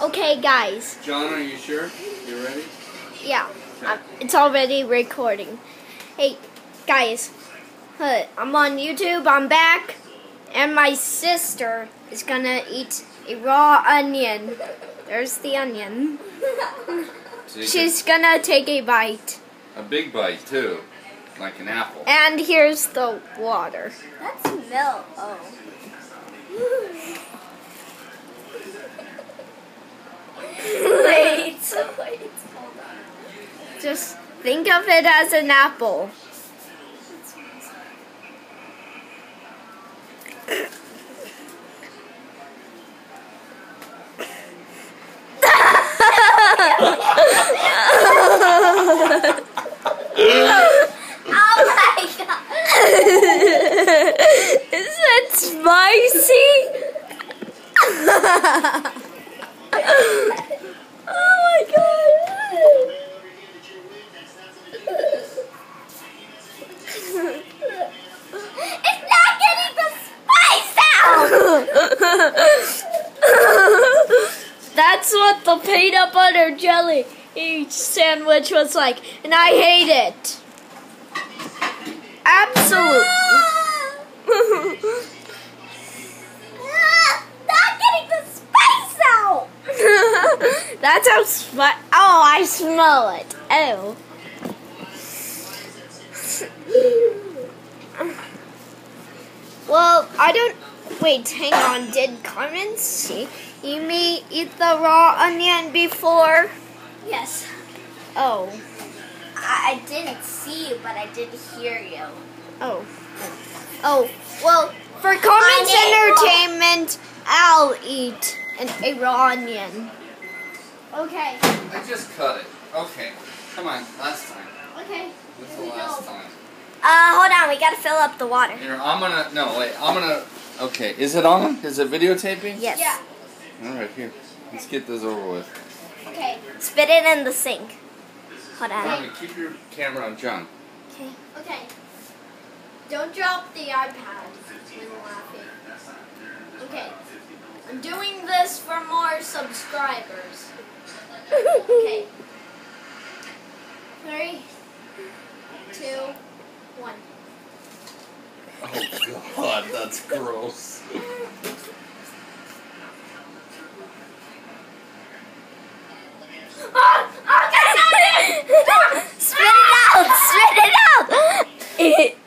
Okay, guys. John, are you sure? You ready? Yeah, uh, it's already recording. Hey, guys. uh, I'm on YouTube. I'm back. And my sister is gonna eat a raw onion. There's the onion. Take She's gonna take a bite. a, a big bite too, like an apple. And here's the water. That's milk. Oh. wait, wait, hold on. Just think of it as an apple. Oh my god. Is it spicy? Oh my god. It's not getting the spice out. That's what the peanut butter jelly each sandwich was like, and I hate it. Absolutely. That's how spi- Oh, I smell it. Oh. well, I don't. Wait, hang on. Did Carmen see me eat the raw onion before? Yes. Oh. I, I didn't see you, but I did hear you. Oh. Oh. Well, for Carmen's entertainment, I'll eat an, a raw onion. Okay. I just cut it. Okay. Come on, last time. Okay. This is Here the we last go. time. Uh, hold on. We gotta fill up the water. Here, I'm gonna. No, wait. I'm gonna. Okay. Is it on? Is it videotaping? Yes. Yeah. All right. Here. Let's get this over with. Okay. Spit it in the sink. Hold on. Mommy, keep your camera on John. Okay. Okay. Don't drop the iPad when laughing. Okay. I'm doing this for more subscribers. Okay. Three, two, one. Oh God, that's gross. Ah! Ah! Spit it out! Spit it out!